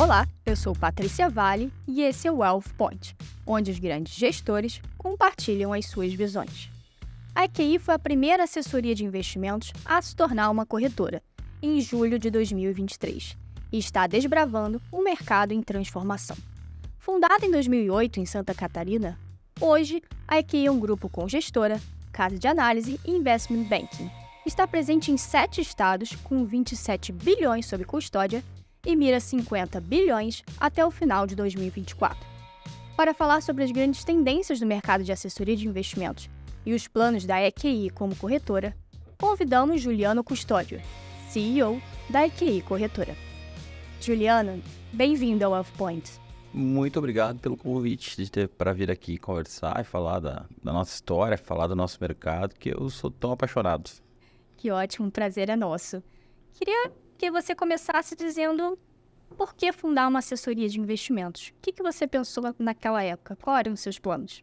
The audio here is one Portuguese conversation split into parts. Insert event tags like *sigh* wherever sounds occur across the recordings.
Olá, eu sou Patrícia Vale e esse é o Wealth Point, onde os grandes gestores compartilham as suas visões. A EQI foi a primeira assessoria de investimentos a se tornar uma corretora, em julho de 2023, e está desbravando um mercado em transformação. Fundada em 2008 em Santa Catarina, hoje a EQI é um grupo com gestora, casa de análise e investment banking. Está presente em sete estados, com 27 bilhões sob custódia e mira 50 bilhões até o final de 2024. Para falar sobre as grandes tendências do mercado de assessoria de investimentos e os planos da EQI como corretora, convidamos Juliano Custódio, CEO da EQI Corretora. Juliano, bem-vindo ao Wealth Point. Muito obrigado pelo convite de ter para vir aqui conversar e falar da, da, nossa história, falar do nosso mercado, que eu sou tão apaixonado. Que ótimo, um prazer é nosso. Queria que você começasse dizendo por que fundar uma assessoria de investimentos. O que, que você pensou naquela época? Quais eram os seus planos?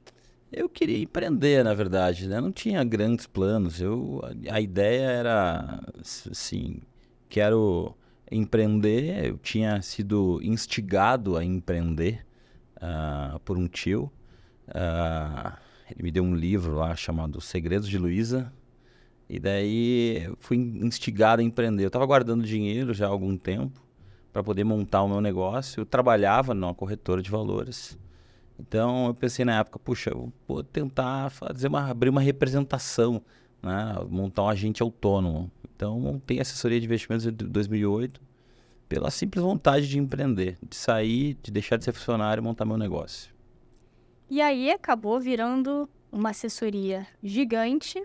Eu queria empreender, na verdade, né? Não tinha grandes planos. Eu, a ideia era, assim, quero empreender. Eu tinha sido instigado a empreender uh, por um tio. Uh, ele me deu um livro lá chamado Segredos de Luísa. E daí fui instigado a empreender. Eu estava guardando dinheiro já há algum tempo para poder montar o meu negócio. Eu trabalhava numa corretora de valores. Então eu pensei na época, puxa, eu vou tentar fazer uma, abrir uma representação, né? montar um agente autônomo. Então montei a assessoria de investimentos em 2008 pela simples vontade de empreender, de sair, de deixar de ser funcionário e montar meu negócio. E aí acabou virando uma assessoria gigante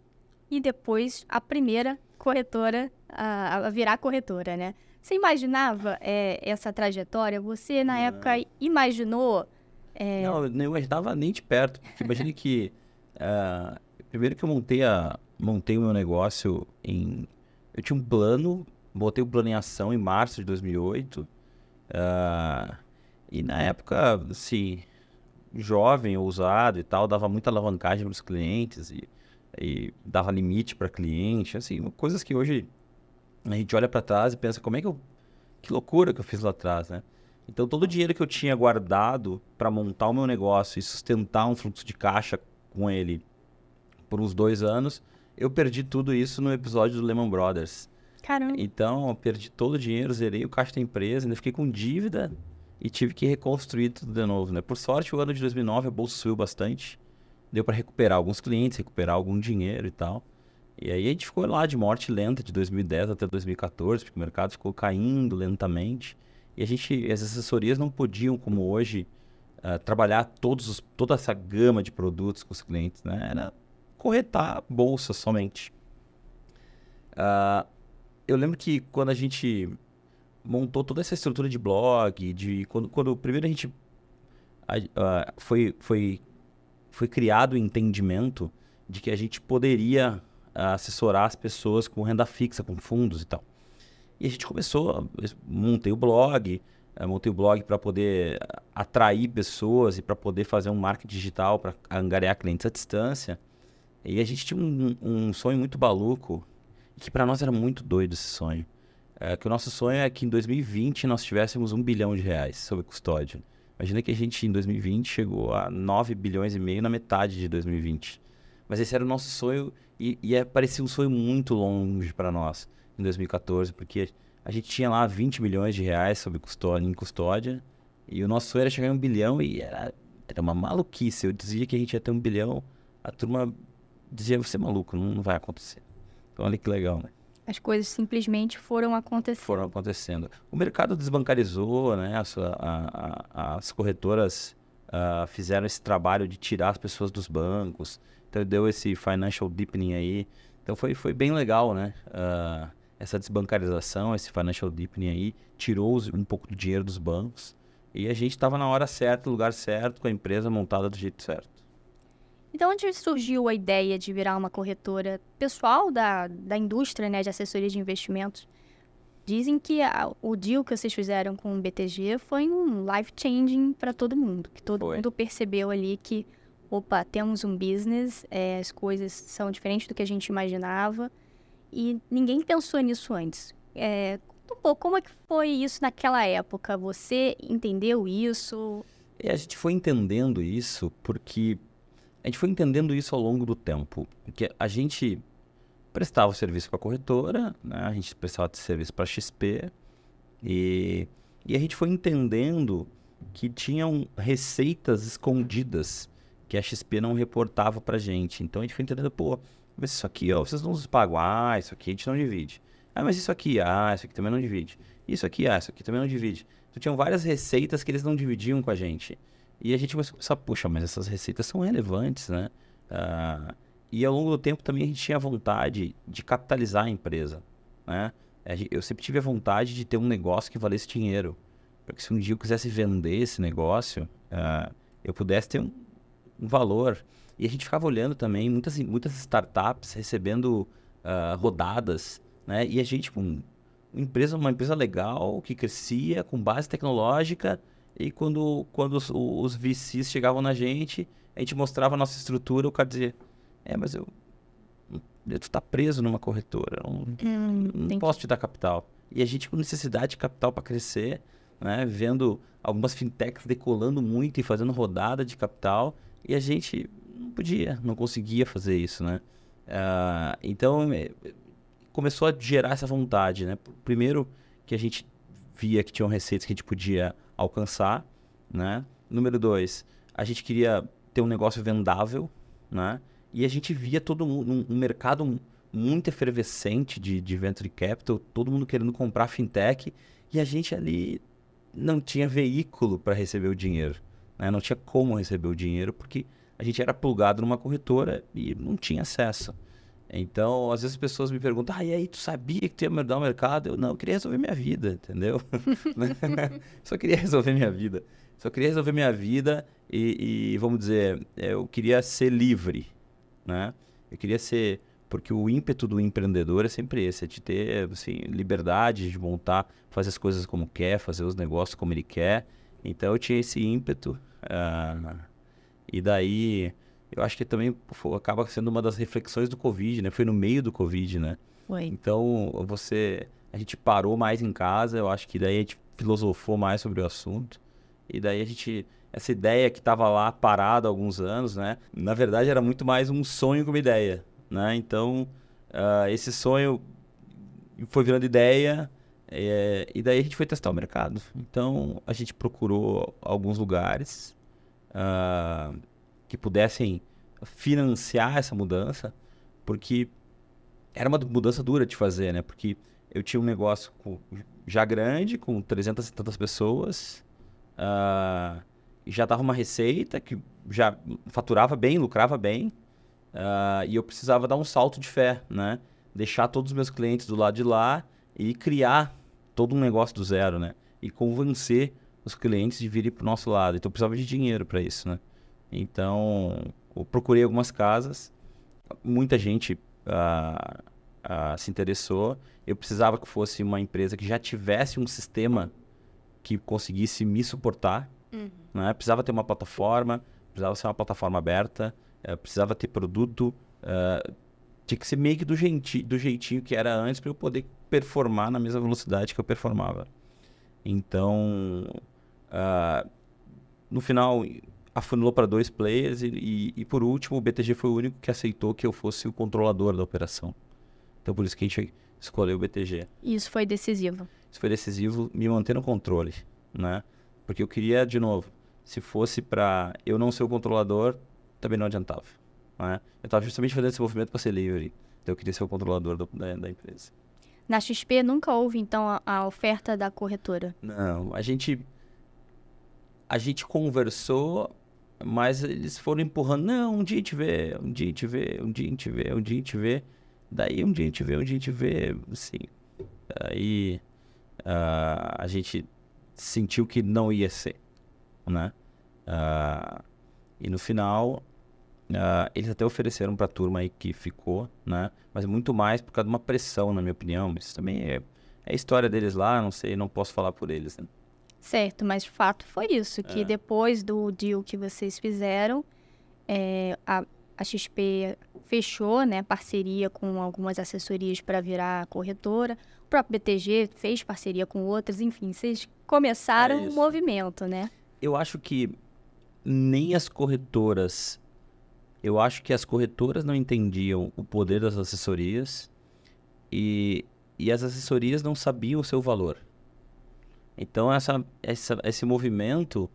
e depois a primeira corretora a, a virar corretora, né? Você imaginava é, essa trajetória? Você, na não. época, imaginou... É... Não, eu não imaginava nem de perto. Imagine que... Uh, *laughs* primeiro que eu montei, a, montei o meu negócio em... Eu tinha um plano, botei o plano em ação em março de 2008. Uh, ah, e na época, assim, jovem, ousado e tal, dava muita alavancagem para os clientes e e dava limite para cliente, assim, coisas que hoje a gente olha para trás e pensa como é que eu que loucura que eu fiz lá atrás, né? Então todo o dinheiro que eu tinha guardado para montar o meu negócio e sustentar um fluxo de caixa com ele por uns dois anos, eu perdi tudo isso no episódio do Lehman Brothers. Caramba. Então, eu perdi todo o dinheiro, zerei o caixa da empresa, ainda fiquei com dívida e tive que reconstruir tudo de novo, né? Por sorte, o ano de 2009 a bolsa subiu bastante deu para recuperar alguns clientes, recuperar algum dinheiro e tal. E aí a gente ficou lá de morte lenta de 2010 até 2014, porque o mercado ficou caindo lentamente. E a gente, as assessorias não podiam, como hoje, uh, trabalhar todos os, toda essa gama de produtos com os clientes, né? Era corretar bolsa somente. Uh, eu lembro que quando a gente montou toda essa estrutura de blog, de quando, quando primeiro a gente uh, foi, foi foi criado o entendimento de que a gente poderia ah, assessorar as pessoas com renda fixa, com fundos e tal. E a gente começou, montei o blog, eh, montei o blog para poder atrair pessoas e para poder fazer um marketing digital para angariar clientes à distância. E a gente tinha um, um sonho muito maluco, que para nós era muito doido esse sonho. É, que o nosso sonho é que em 2020 nós tivéssemos um bilhão de reais sob custódia. Imagina que a gente, em 2020, chegou a 9 bilhões e meio na metade de 2020. Mas esse era o nosso sonho e, e é, parecia um sonho muito longe para nós em 2014, porque a gente tinha lá 20 milhões de reais sob custódia, em custódia e o nosso sonho era chegar em um bilhão e era, era uma maluquice. Eu dizia que a gente ia ter um bilhão, a turma dizia, você é maluco, não, não vai acontecer. Então olha que legal, né? As coisas simplesmente foram acontecendo. Foram acontecendo. O mercado desbancarizou, né? As, a, a, as corretoras uh, fizeram esse trabalho de tirar as pessoas dos bancos. Então deu esse financial deepening aí. Então foi, foi bem legal, né? Uh, essa desbancarização, esse financial deepening aí, tirou um pouco do dinheiro dos bancos. E a gente estava na hora certa, no lugar certo, com a empresa montada do jeito certo. Então, onde surgiu a ideia de virar uma corretora pessoal da, da indústria né, de assessoria de investimentos? Dizem que a, o deal que vocês fizeram com o BTG foi um life-changing para todo mundo. Que todo foi. mundo percebeu ali que, opa, temos um business, é, as coisas são diferentes do que a gente imaginava. E ninguém pensou nisso antes. É, um pouco, como é que foi isso naquela época? Você entendeu isso? E a gente foi entendendo isso porque a gente foi entendendo isso ao longo do tempo. Porque a gente prestava o serviço para a corretora, né? a gente prestava serviço para a XP e, e a gente foi entendendo que tinham receitas escondidas que a XP não reportava para gente. Então a gente foi entendendo, pô, mas isso aqui, ó, vocês não nos pagam, ah, isso aqui a gente não divide. Ah, mas isso aqui, ah, isso aqui também não divide. Isso aqui, ah, isso aqui também não divide. Então tinham várias receitas que eles não dividiam com a gente. E a gente começou a pensar, puxa, mas essas receitas são relevantes, né? Ah, e ao longo do tempo também a gente tinha vontade de capitalizar a empresa, né? Eu sempre tive a vontade de ter um negócio que valesse dinheiro. Para que se um dia eu quisesse vender esse negócio, uh, eu pudesse ter um, um, valor. E a gente ficava olhando também muitas, muitas startups recebendo uh, rodadas, né? E a gente, com uma empresa, uma empresa legal, que crescia, com base tecnológica, e quando, quando os, os VCs chegavam na gente, a gente mostrava a nossa estrutura, o cara dizia, é, mas eu. Tu tá preso numa corretora. Não, hum, não posso te dar capital. E a gente com necessidade de capital para crescer, né? Vendo algumas fintechs decolando muito e fazendo rodada de capital. E a gente não podia, não conseguia fazer isso, né? Uh, então, é, começou a gerar essa vontade, né? Primeiro, que a gente via que tinham receitas que a gente podia alcançar, né? Número dois, a gente queria ter um negócio vendável, né? E a gente via todo mundo, um, mercado muito efervescente de, de venture capital, todo mundo querendo comprar fintech, e a gente ali não tinha veículo para receber o dinheiro. Né? Não tinha como receber o dinheiro, porque a gente era plugado numa corretora e não tinha acesso. Então, às vezes as pessoas me perguntam, ah, e aí, tu sabia que tu ia mudar o mercado? Eu, não, eu queria resolver minha vida, entendeu? *laughs* Só queria resolver minha vida. Só queria resolver minha vida e, e, vamos dizer, eu queria ser livre, né? Eu queria ser porque o ímpeto do empreendedor é sempre esse, é de ter assim, liberdade de montar, fazer as coisas como quer, fazer os negócios como ele quer. Então eu tinha esse ímpeto. Uh, e daí eu acho que também foi, acaba sendo uma das reflexões do Covid, né? Foi no meio do Covid, né? Foi. Então você. A gente parou mais em casa, eu acho que daí a gente filosofou mais sobre o assunto. E daí a gente essa ideia que estava lá parada há alguns anos, né? Na verdade, era muito mais um sonho que uma ideia, né? Então, uh, esse sonho foi virando ideia é, e daí a gente foi testar o mercado. Então, a gente procurou alguns lugares uh, que pudessem financiar essa mudança, porque era uma mudança dura de fazer, né? Porque eu tinha um negócio com, já grande, com 300 e tantas pessoas, uh, já dava uma receita que já faturava bem, lucrava bem, uh, e eu precisava dar um salto de fé, né? Deixar todos os meus clientes do lado de lá e criar todo um negócio do zero, né? E convencer os clientes de virem para o nosso lado. Então eu precisava de dinheiro para isso, né? Então eu procurei algumas casas, muita gente uh, uh, se interessou. Eu precisava que fosse uma empresa que já tivesse um sistema que conseguisse me suportar, Uhum. Né? Precisava ter uma plataforma, precisava ser uma plataforma aberta, uh, precisava ter produto. Uh, tinha que ser meio que do, jeitinho, do jeitinho que era antes para eu poder performar na mesma velocidade que eu performava. Então, uh, no final, afunilou para dois players e, e, e, por último, o BTG foi o único que aceitou que eu fosse o controlador da operação. Então, por isso que a gente escolheu o BTG. Isso foi decisivo. Isso foi decisivo, me manter no controle, né? Porque eu queria, de novo, se fosse para eu não ser o controlador, também não adiantava. Né? Eu estava justamente fazendo esse movimento para ser livre. Então eu queria ser o controlador do, da, da, empresa. Na XP nunca houve, então, a, a, oferta da corretora? Não, a gente, a gente conversou, mas eles foram empurrando. Não, um dia a gente vê, um dia a gente vê, um dia a gente vê, um dia a gente vê. Daí um dia a gente vê, um dia a gente vê, assim. Aí uh, a gente sentiu que não ia ser, né? Uh, e no final, uh, eles até ofereceram para a turma aí que ficou, né? Mas muito mais por causa de uma pressão, na minha opinião. Isso também é, é a história deles lá, não sei, não posso falar por eles, né? Certo, mas fato foi isso, que é. depois do deal que vocês fizeram, é, a, a XP fechou né, parceria com algumas assessorias para virar corretora. O próprio BTG fez parceria com outras. Enfim, vocês começaram É o isso. movimento, né? Eu acho que nem as corretoras. Eu acho que as corretoras não entendiam o poder das assessorias e, e as assessorias não sabiam o seu valor. Então, essa, essa, esse movimento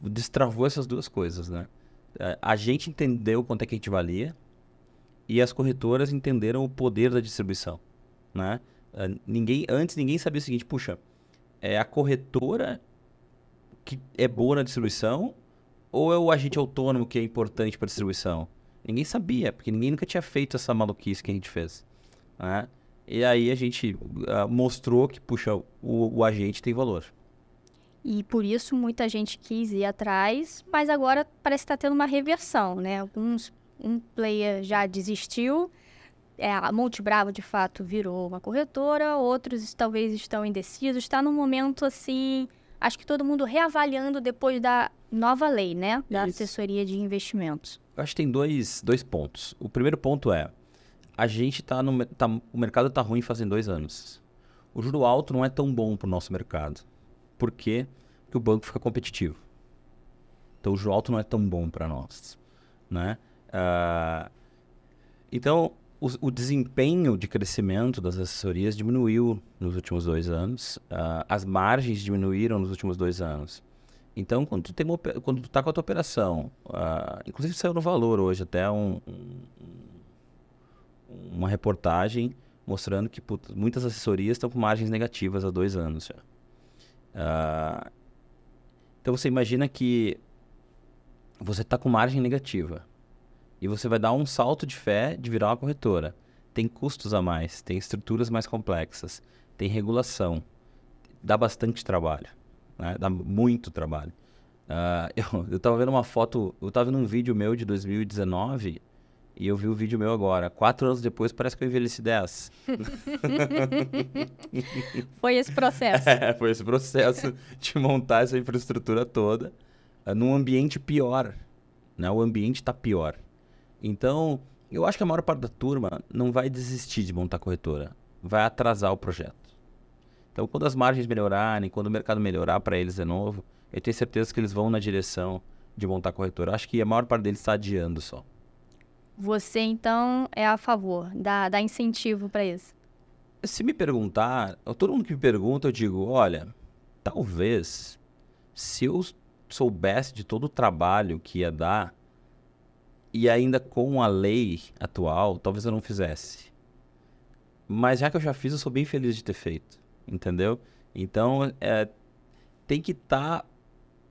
destravou essas duas coisas, né? Eh, A gente entendeu quanto é que a gente valia e as corretoras entenderam o poder da distribuição, né? Eh, Ninguém, antes ninguém sabia o seguinte, puxa, é a corretora que é boa na distribuição ou é o agente autônomo que é importante para distribuição? Ninguém sabia, porque ninguém nunca tinha feito essa maluquice que a gente fez. Né? E aí a gente ah, mostrou que, puxa, o, o agente tem valor. E por isso muita gente quis ir atrás, mas agora parece que está tendo uma reversão, né? Alguns, um player já desistiu, é, a Monte Bravo de fato virou uma corretora, outros talvez estão indecisos. Está num momento assim, acho que todo mundo reavaliando depois da nova lei, né? Da Isso. assessoria de investimentos. Eu acho que tem dois, dois pontos. O primeiro ponto é, a gente tá no... Tá, o mercado tá ruim fazem dois anos. O juro alto não é tão bom para o nosso mercado. Por quê? Porque o banco fica competitivo. Então o juro alto não é tão bom para nós, né? Ah, então o, o desempenho de crescimento das assessorias diminuiu nos últimos dois anos. Ah, as margens diminuíram nos últimos dois anos. Então, quando tu, ope- quando tu tá com a tua operação, ah, inclusive saiu no valor hoje até um- uma reportagem mostrando que putz, muitas assessorias estão com margens negativas há dois anos já. Ah, então você imagina que você está com margem negativa e você vai dar um salto de fé de virar uma corretora. Tem custos a mais, tem estruturas mais complexas, tem regulação, dá bastante trabalho, né? dá muito trabalho. Ah, *laughs* eu, eu tava vendo uma foto, eu tava vendo um vídeo meu de 2019 e eu vi o vídeo meu agora. Quatro anos depois parece que eu envelheci 10. *laughs* Foi esse processo. *laughs* É, foi esse processo de montar essa infraestrutura toda eh, num ambiente pior. Né? O ambiente está pior. Então, eu acho que a maior parte da turma não vai desistir de montar corretora. Vai atrasar o projeto. Então, quando as margens melhorarem, quando o mercado melhorar para eles de novo, eu tenho certeza que eles vão na direção de montar corretora. Eu acho que a maior parte deles está adiando só. Você, então, é a favor, dá, dá incentivo para isso. Se me perguntar, todo mundo que me pergunta, eu digo, olha, talvez se eu soubesse de todo o trabalho que ia dar e ainda com a lei atual, talvez eu não fizesse. Mas já que eu já fiz, eu sou bem feliz de ter feito, entendeu? Então, é, tem que estar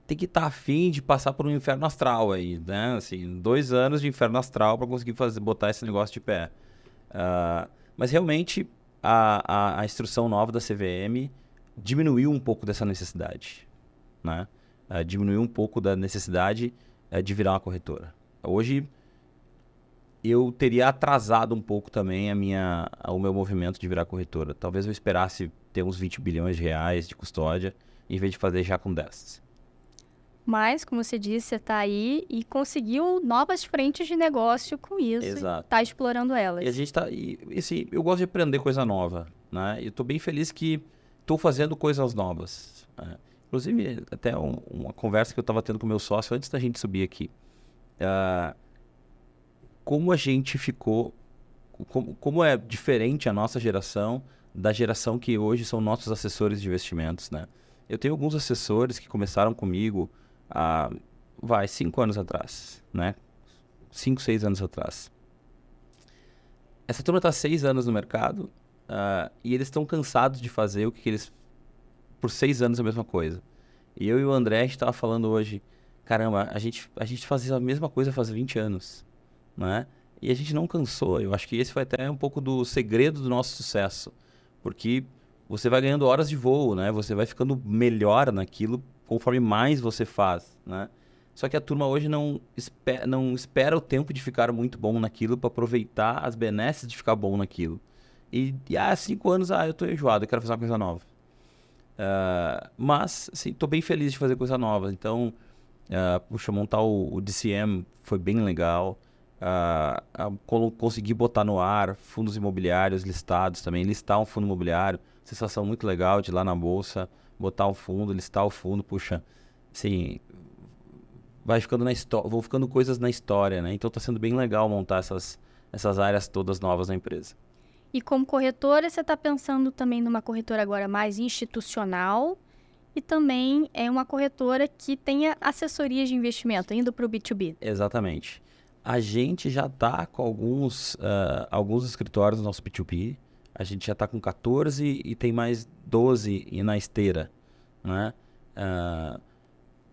tem que estar afim de passar por um inferno astral aí, né? Assim, dois anos de inferno astral para conseguir fazer, botar esse negócio de pé. Ah, mas realmente a, a, a instrução nova da CVM diminuiu um pouco dessa necessidade, né? Ah, diminuiu um pouco da necessidade eh, de virar uma corretora. Hoje eu teria atrasado um pouco também a minha, o meu movimento de virar corretora. Talvez eu esperasse ter uns 20 bilhões de reais de custódia em vez de fazer já com 10. Mas, como você disse, você está aí e conseguiu novas frentes de negócio com isso. Exato. Está explorando elas. E a gente tá. E, e, assim, eu gosto de aprender coisa nova, né? E tô bem feliz que estou fazendo coisas novas. né? Inclusive, até um- uma conversa que eu estava tendo com meu sócio antes da gente subir aqui. Ah, como a gente ficou. Como, como é diferente a nossa geração da geração que hoje são nossos assessores de investimentos, né? Eu tenho alguns assessores que começaram comigo há, vai, cinco anos atrás, né? Cinco, seis anos atrás. Essa turma está seis anos no mercado ah, e eles estão cansados de fazer o que, que eles. Por seis anos a mesma coisa. E eu e o André, a gente estava falando hoje, caramba, a gente, a gente fazia a mesma coisa faz 20 anos, né? E a gente não cansou. Eu acho que esse foi até um pouco do segredo do nosso sucesso. Porque você vai ganhando horas de voo, né? Você vai ficando melhor naquilo conforme mais você faz, né? Só que a turma hoje não, espe- não espera o tempo de ficar muito bom naquilo para aproveitar as benesses de ficar bom naquilo. E, e há cinco anos, ah, eu tô enjoado, eu quero fazer uma coisa nova. Ah, mas, assim, tô bem feliz de fazer coisa nova. Então, ah, puxa, montar o, o DCM foi bem legal. uh, uh, conseguir botar no ar fundos imobiliários listados também, listar um fundo imobiliário, sensação muito legal de ir lá na bolsa, botar um fundo, listar o fundo, puxa, assim, vai ficando na história, vão ficando coisas na história, né? Então está sendo bem legal montar essas, essas áreas todas novas na empresa. E como corretora, você está pensando também numa corretora agora mais institucional e também é uma corretora que tenha assessorias de investimento, indo para o B2B. Exatamente. A gente já está com alguns, uh, alguns escritórios no nosso B2B. A gente já está com 14 e tem mais 12 na esteira. Né? Uh,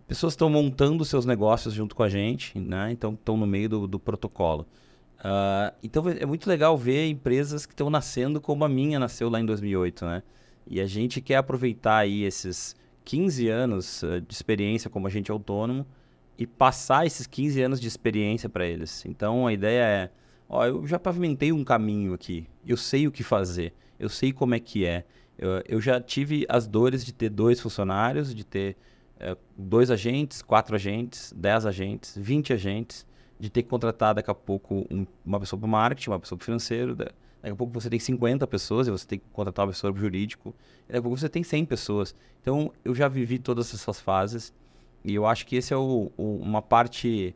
pessoas estão montando seus negócios junto com a gente, né? então estão no meio do, do protocolo. Uh, então é muito legal ver empresas que estão nascendo como a minha nasceu lá em 2008, né? E a gente quer aproveitar aí esses 15 anos uh, de experiência como agente autônomo e passar esses 15 anos de experiência para eles. Então a ideia é, ó, eu já pavimentei um caminho aqui, eu sei o que fazer, eu sei como é que é. Eu, eu já tive as dores de ter dois funcionários, de ter uh, dois agentes, quatro agentes, dez agentes, vinte agentes de ter que contratar daqui a pouco um, uma pessoa para marketing, uma pessoa para financeiro, daqui a pouco você tem 50 pessoas e você tem que contratar uma pessoa para jurídico, daqui a pouco você tem 100 pessoas. Então, eu já vivi todas essas fases e eu acho que esse é o, o, uma parte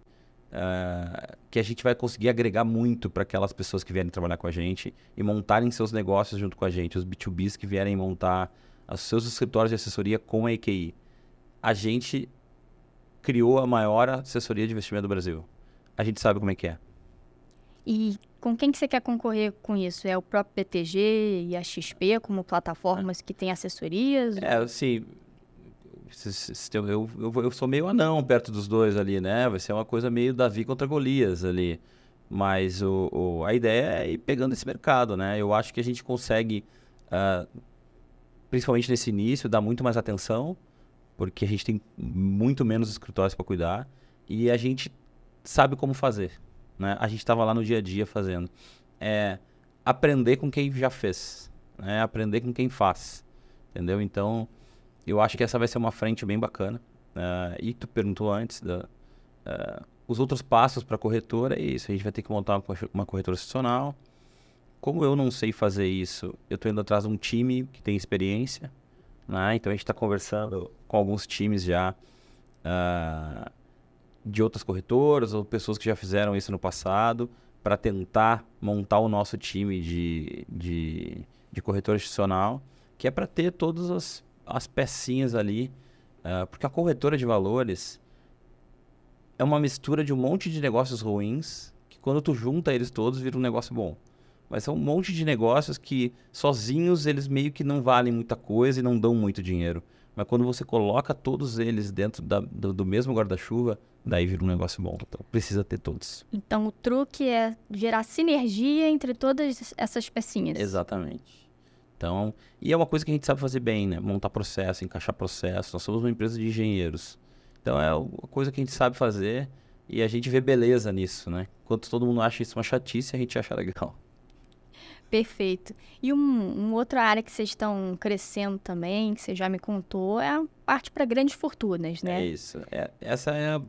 uh, que a gente vai conseguir agregar muito para aquelas pessoas que vierem trabalhar com a gente e montarem seus negócios junto com a gente, os B2Bs que vierem montar os seus escritórios de assessoria com a EQI. A gente criou a maior assessoria de investimento do Brasil a gente sabe como é que é. E com quem que você quer concorrer com isso? É o próprio PTG e a XP como plataformas que têm assessorias? É, assim, eu, eu, eu, sou meio anão perto dos dois ali, né? Vai ser uma coisa meio Davi contra Golias ali. Mas o, o, a ideia é ir pegando esse mercado, né? Eu acho que a gente consegue, uh, principalmente nesse início, dar muito mais atenção, porque a gente tem muito menos escritórios para cuidar. E a gente sabe como fazer. Né? A gente estava lá no dia a dia fazendo. É aprender com quem já fez. Né? Aprender com quem faz. Entendeu? Então, eu acho que essa vai ser uma frente bem bacana. Uh, e tu perguntou antes da, uh, os outros passos para corretora é isso. A gente vai ter que montar uma corretora institucional. Como eu não sei fazer isso, eu estou indo atrás de um time que tem experiência. Né? Então a gente está conversando com alguns times já uh, de outras corretoras ou pessoas que já fizeram isso no passado para tentar montar o nosso time de, de, de corretor institucional, que é para ter todas as, as pecinhas ali, uh, porque a corretora de valores é uma mistura de um monte de negócios ruins, que quando tu junta eles todos vira um negócio bom. Mas são um monte de negócios que sozinhos eles meio que não valem muita coisa e não dão muito dinheiro. Mas quando você coloca todos eles dentro da, do, do mesmo guarda-chuva, daí vira um negócio bom. Então precisa ter todos. Então o truque é gerar sinergia entre todas essas pecinhas. Exatamente. Então, e é uma coisa que a gente sabe fazer bem, né? Montar processo, encaixar processo. Nós somos uma empresa de engenheiros. Então é uma coisa que a gente sabe fazer e a gente vê beleza nisso, né? Enquanto todo mundo acha isso uma chatice, a gente acha legal. Perfeito. E um, uma outra área que vocês estão crescendo também, que você já me contou, é a parte para grandes fortunas, né? É isso. É, essa é a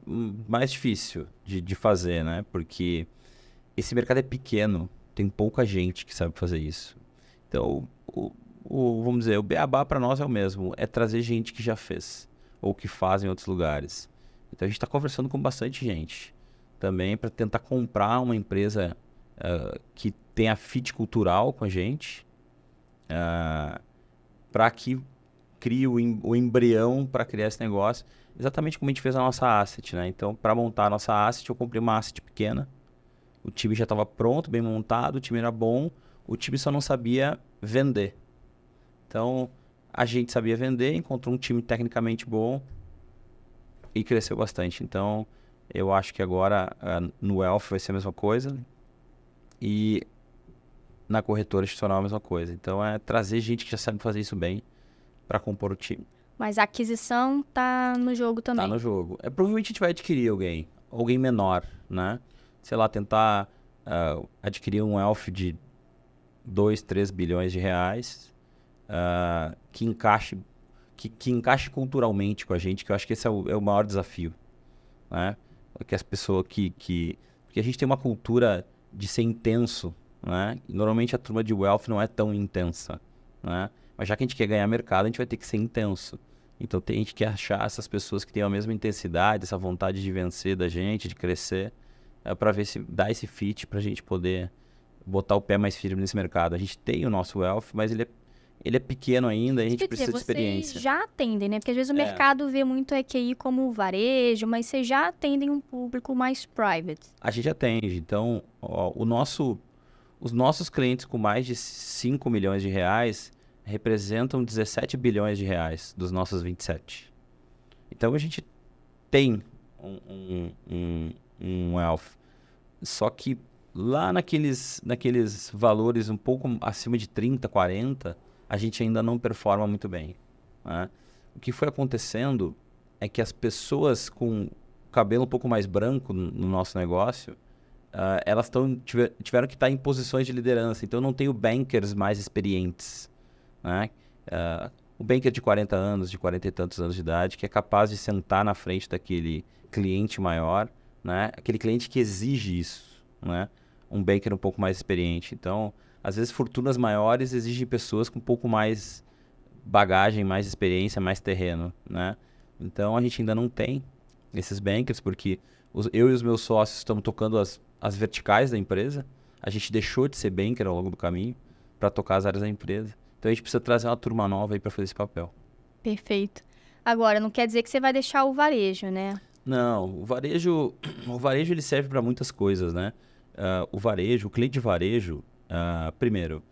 mais difícil de, de fazer, né? Porque esse mercado é pequeno, tem pouca gente que sabe fazer isso. Então, o, o vamos dizer, o beabá para nós é o mesmo, é trazer gente que já fez ou que faz em outros lugares. Então a gente está conversando com bastante gente também para tentar comprar uma empresa uh, que tenha fit cultural com a gente, uh, ah, para que crie o, em, o embrião para criar esse negócio, exatamente como a gente fez a nossa asset, né? Então, para montar a nossa asset, eu comprei uma asset pequena, o time já estava pronto, bem montado, o time era bom, o time só não sabia vender. Então, a gente sabia vender, encontrou um time tecnicamente bom e cresceu bastante. Então, eu acho que agora uh, no Elf vai ser a mesma coisa. E na corretora institucional a mesma coisa. Então é trazer gente que já sabe fazer isso bem para compor o time. Mas a aquisição tá no jogo também. Tá no jogo. É, provavelmente a gente vai adquirir alguém, alguém menor, né? Sei lá, tentar uh, adquirir um elf de 2, 3 bilhões de reais uh, que encaixe que, que encaixe culturalmente com a gente, que eu acho que esse é o, é o maior desafio, né? Que as pessoas que, que porque a gente tem uma cultura de ser intenso, né? Normalmente a turma de wealth não é tão intensa, né? Mas já que a gente quer ganhar mercado, a gente vai ter que ser intenso. Então tem, a gente que achar essas pessoas que têm a mesma intensidade, essa vontade de vencer da gente, de crescer, é, para ver se dá esse fit para a gente poder botar o pé mais firme nesse mercado. A gente tem o nosso wealth, mas ele é, ele é pequeno ainda e a gente precisa dizer, de experiência. Vocês já atendem, né? Porque às vezes o é. mercado vê muito EQI como varejo, mas vocês já atendem um público mais private. A gente atende. Então, ó, o nosso, os nossos clientes com mais de 5 milhões de reais representam 17 bilhões de reais dos nossos 27. Então a gente tem um, um, um, um elf. Só que lá naqueles, naqueles valores um pouco acima de 30, 40, a gente ainda não performa muito bem. Né? O que foi acontecendo é que as pessoas com cabelo um pouco mais branco no nosso negócio, uh, elas tão, tiver, tiveram que estar em posições de liderança. Então, não tenho bankers mais experientes. Né? Uh, o banker de 40 anos, de 40 e tantos anos de idade, que é capaz de sentar na frente daquele cliente maior, né? aquele cliente que exige isso. Né? Um banker um pouco mais experiente. Então, às vezes, fortunas maiores exigem pessoas com um pouco mais bagagem, mais experiência, mais terreno. Né? Então, a gente ainda não tem esses bankers, porque os, eu e os meus sócios estamos tocando as, as verticais da empresa. A gente deixou de ser banker ao longo do caminho para tocar as áreas da empresa. Então a gente precisa trazer uma turma nova aí para fazer esse papel. Perfeito. Agora, não quer dizer que você vai deixar o varejo, né? Não, o varejo, *clears throat* o varejo ele serve para muitas coisas, né? Uh, o varejo, o cliente de varejo, uh, primeiro,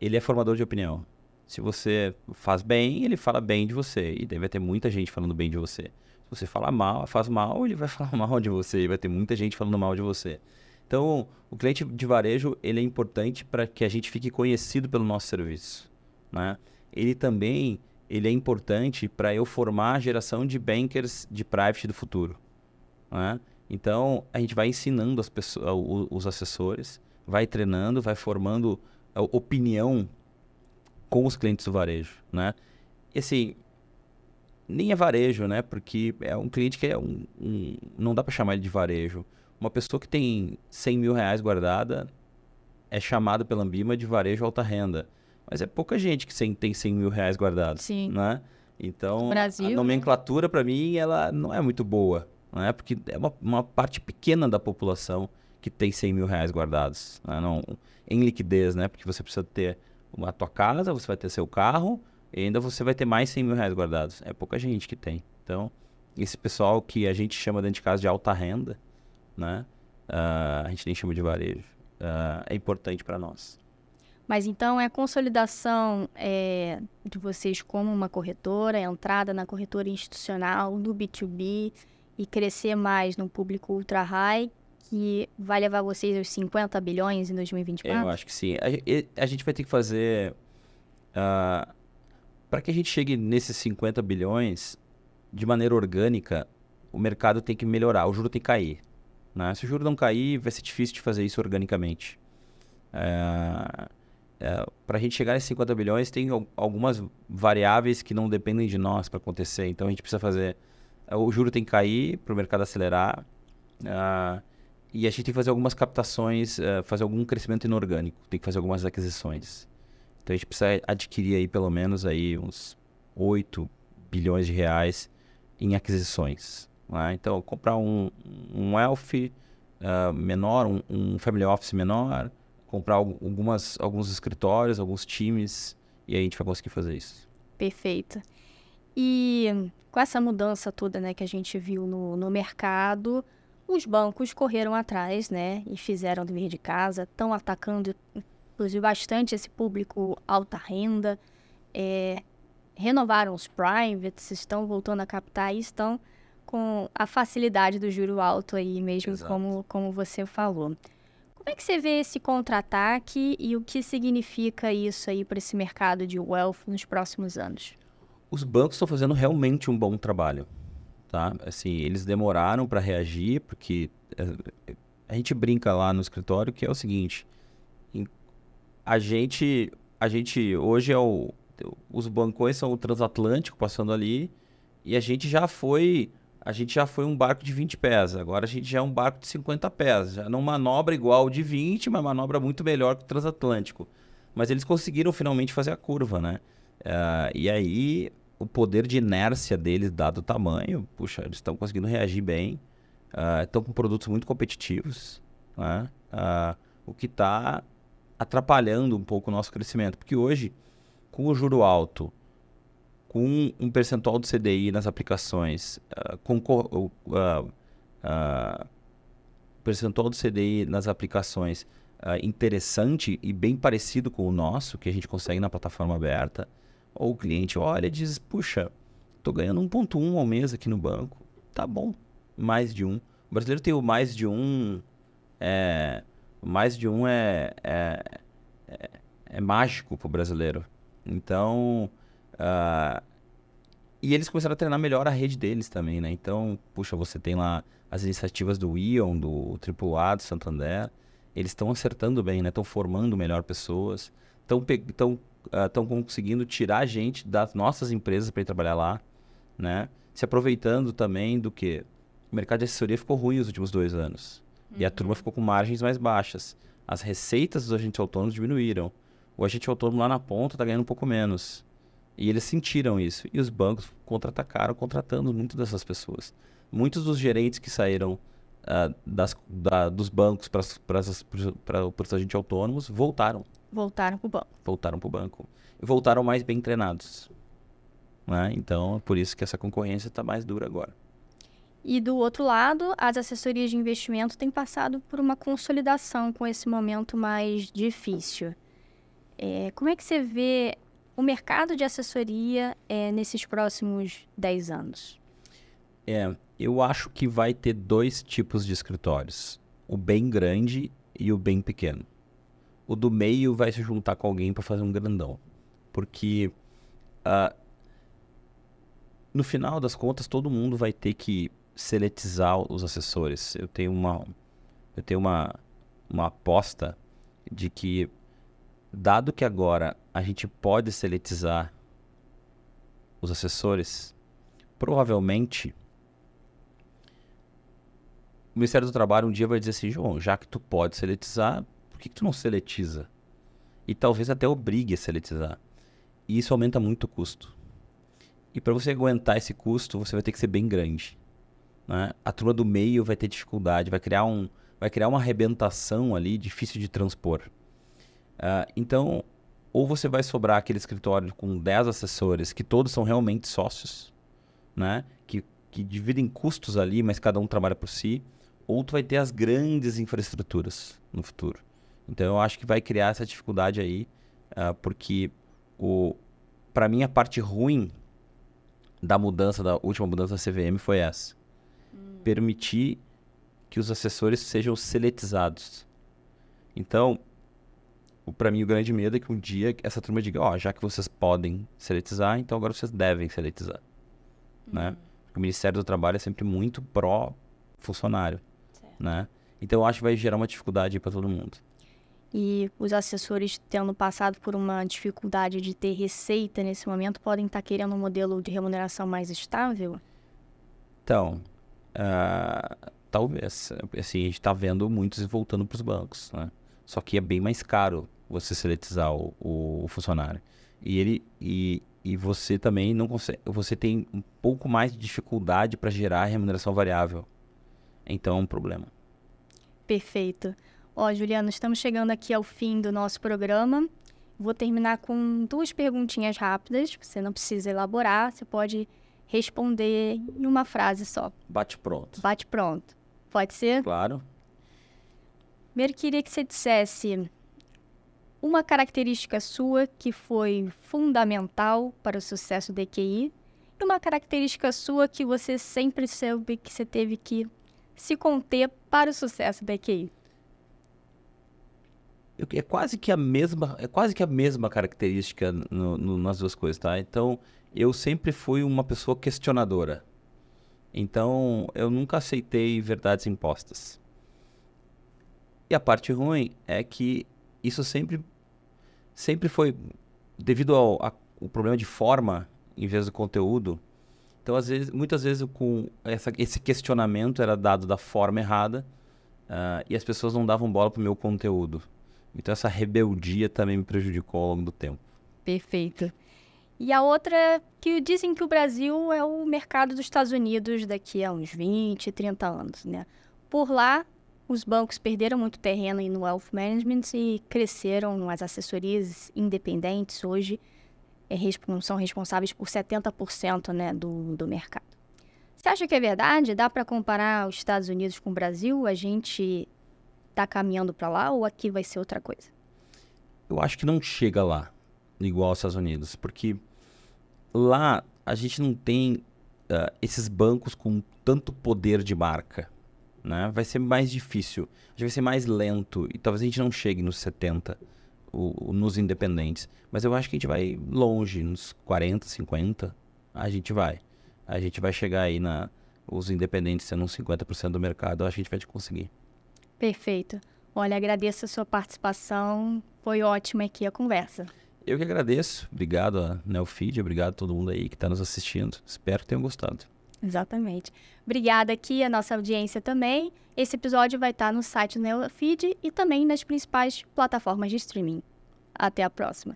ele é formador de opinião. Se você faz bem, ele fala bem de você. E deve ter muita gente falando bem de você. Se você fala mal, faz mal, ele vai *laughs* falar mal de você. E vai ter muita gente falando mal de você. Então, o cliente de varejo, ele é importante para que a gente fique conhecido pelo nosso serviço né? Ele também ele é importante para eu formar a geração de bankers de private do futuro. Né? Então, a gente vai ensinando as pessoas, os assessores, vai treinando, vai formando opinião com os clientes do varejo. Né? E assim, nem é varejo, né? Porque é um cliente que é um. um não dá para chamar ele de varejo. Uma pessoa que tem 100 mil reais guardada é chamada pela Ambima de varejo alta renda. Mas é pouca gente que tem 100 mil reais guardados. Sim. Né? Então, Brasil, a né? nomenclatura, para mim, ela não é muito boa. Né? Porque é uma, uma, parte pequena da população que tem 100 mil reais guardados. Né? Não, em liquidez, né? Porque você precisa ter a tua casa, você vai ter seu carro, e ainda você vai ter mais 100 mil reais guardados. É pouca gente que tem. Então, esse pessoal que a gente chama dentro de casa de alta renda, né? Uh, a gente nem chama de varejo, uh, é importante para nós. Mas então é a consolidação é, de vocês como uma corretora, a entrada na corretora institucional, no B2B e crescer mais no público ultra high, que vai levar vocês aos 50 bilhões em 2024? Eu acho que sim. A, a gente vai ter que fazer. Uh, ah, Para que a gente chegue nesses 50 bilhões de maneira orgânica, o mercado tem que melhorar, o juro tem que cair. Né? Se o juro não cair, vai ser difícil de fazer isso organicamente. Uh, é, para a gente chegar nesses 50 bilhões, tem algumas variáveis que não dependem de nós para acontecer. Então a gente precisa fazer. É, o juro tem que cair para o mercado acelerar. Uh, e a gente tem que fazer algumas captações, uh, fazer algum crescimento inorgânico. Tem que fazer algumas aquisições. Então a gente precisa adquirir aí pelo menos aí uns 8 bilhões de reais em aquisições. Né? Então, comprar um, um Elf uh, menor, um, um Family Office menor, comprar algumas, alguns escritórios, alguns times, e aí a gente vai conseguir fazer isso. Perfeito. E com essa mudança toda né, que a gente viu no, no mercado, os bancos correram atrás, né? E fizeram dever de casa, estão atacando, inclusive, bastante esse público alta renda. É, renovaram os privates, estão voltando a captar e estão com a facilidade do juro alto aí mesmo, como, como você falou. Como é que você vê esse contra-ataque e o que significa isso aí para esse mercado de wealth nos próximos anos? Os bancos estão fazendo realmente um bom trabalho, tá? Assim, eles demoraram para reagir porque eh, a gente brinca lá no escritório que é o seguinte: a gente, a gente hoje é o os bancões são o transatlântico passando ali e a gente já foi a gente já foi um barco de 20 pés, agora a gente já é um barco de 50 pés. Já não manobra igual de 20, mas manobra muito melhor que o transatlântico. Mas eles conseguiram finalmente fazer a curva, né? Uh, e aí, o poder de inércia deles, dado o tamanho, puxa, eles estão conseguindo reagir bem. Estão uh, com produtos muito competitivos, né? Uh, o que está atrapalhando um pouco o nosso crescimento. Porque hoje, com o juro alto, com um percentual do CDI nas aplicações, com percentual do CDI nas aplicações interessante e bem parecido com o nosso, que a gente consegue na plataforma aberta, ou o cliente olha e diz, puxa, estou ganhando 1.1 ao mês aqui no banco, tá bom, mais de um. O brasileiro tem o mais de um, é, mais de um é, é, é, é mágico para o brasileiro. Então, Uh, e eles começaram a treinar melhor a rede deles também, né? Então, puxa, você tem lá as iniciativas do Ion, do AAA, do Santander. Eles estão acertando bem, né? Estão formando melhor pessoas. Estão uh, ah, conseguindo tirar a gente das nossas empresas para ir trabalhar lá, né? Se aproveitando também do que o mercado de assessoria ficou ruim os últimos dois anos. Uhum. E a turma uhum. ficou com margens mais baixas. As receitas dos agentes autônomos diminuíram. O agente autônomo lá na ponta está ganhando um pouco menos. E eles sentiram isso. E os bancos contra-atacaram, contratando muitas dessas pessoas. Muitos dos gerentes que saíram uh, das, da, dos bancos para os agentes autônomos voltaram. Voltaram para o banco. Voltaram para o banco. E voltaram mais bem treinados. Né? Então, é por isso que essa concorrência está mais dura agora. E do outro lado, as assessorias de investimento têm passado por uma consolidação com esse momento mais difícil. É, como é que você vê o mercado de assessoria é, nesses próximos 10 anos? É, eu acho que vai ter dois tipos de escritórios: o bem grande e o bem pequeno. O do meio vai se juntar com alguém para fazer um grandão. Porque uh, no final das contas, todo mundo vai ter que seletizar os assessores. Eu tenho uma, eu tenho uma, uma aposta de que dado que agora a gente pode seletizar os assessores, provavelmente o Ministério do Trabalho um dia vai dizer assim, João, já que tu pode seletizar, que, que tu não seletiza? E talvez até obrigue a seletizar. E isso aumenta muito o custo. E para você aguentar esse custo, você vai ter que ser bem grande. Né? A turma do meio vai ter dificuldade, vai criar, um, vai criar uma arrebentação ali difícil de transpor. Uh, então, ou você vai sobrar aquele escritório com 10 assessores que todos são realmente sócios, né? Que, que dividem custos ali, mas cada um trabalha por si, ou tu vai ter as grandes infraestruturas no futuro. Então, eu acho que vai criar essa dificuldade aí, uh, porque o para mim a parte ruim da mudança da última mudança da CVM foi essa. Hum. Permitir que os assessores sejam seletizados. Então, para mim o grande medo é que um dia essa turma diga, ó, oh, já que vocês podem seletizar, então agora vocês devem seletizar, uhum. né? o Ministério do Trabalho é sempre muito pró funcionário, certo. né? Então eu acho que vai gerar uma dificuldade para todo mundo. E os assessores tendo passado por uma dificuldade de ter receita nesse momento podem estar querendo um modelo de remuneração mais estável? Então, uh, talvez. Assim, a gente está vendo muitos voltando para os bancos, né? Só que é bem mais caro você seletizar o, o, o funcionário. E ele e, e você também não consegue, você tem um pouco mais de dificuldade para gerar remuneração variável. Então é um problema. Perfeito. Ó, Juliano, estamos chegando aqui ao fim do nosso programa. Vou terminar com duas perguntinhas rápidas. Você não precisa elaborar, você pode responder em uma frase só. Bate pronto. Bate pronto. Pode ser? Claro. Primeiro, queria que você dissesse uma característica sua que foi fundamental para o sucesso da EQI e uma característica sua que você sempre soube que você teve que se conter para o sucesso da EQI. É quase que a mesma, é quase que a mesma característica no, no, nas duas coisas, tá? Então, eu sempre fui uma pessoa questionadora. Então, eu nunca aceitei verdades impostas. E a parte ruim é que isso sempre sempre foi devido ao, ao problema de forma em vez do conteúdo, Então, às vezes, muitas vezes, com essa, esse questionamento era dado da forma errada uh, e as pessoas não davam bola para o meu conteúdo. Então, essa rebeldia também me prejudicou ao longo do tempo. Perfeito. E a outra, que dizem que o Brasil é o mercado dos Estados Unidos daqui a uns 20, 30 anos, né? Por lá, os bancos perderam muito terreno no wealth management e cresceram nas assessorias independentes. Hoje é, são responsáveis por 70% né, do, do mercado. Você acha que é verdade? Dá para comparar os Estados Unidos com o Brasil? A gente está caminhando para lá ou aqui vai ser outra coisa? Eu acho que não chega lá igual aos Estados Unidos, porque lá a gente não tem uh, esses bancos com tanto poder de marca. Né? Vai ser mais difícil, vai ser mais lento e talvez a gente não chegue nos 70 o, o, nos independentes. Mas eu acho que a gente vai longe, nos 40, 50, a gente vai. A gente vai chegar aí na os independentes sendo uns 50% do mercado, eu acho que a gente vai conseguir. Perfeito. Olha, agradeço a sua participação. Foi ótima aqui a conversa. Eu que agradeço. Obrigado a Neofeed, obrigado a todo mundo aí que está nos assistindo. Espero que tenham gostado. Exatamente. Obrigada aqui a nossa audiência também. Esse episódio vai estar no site do Neofeed e também nas principais plataformas de streaming. Até a próxima.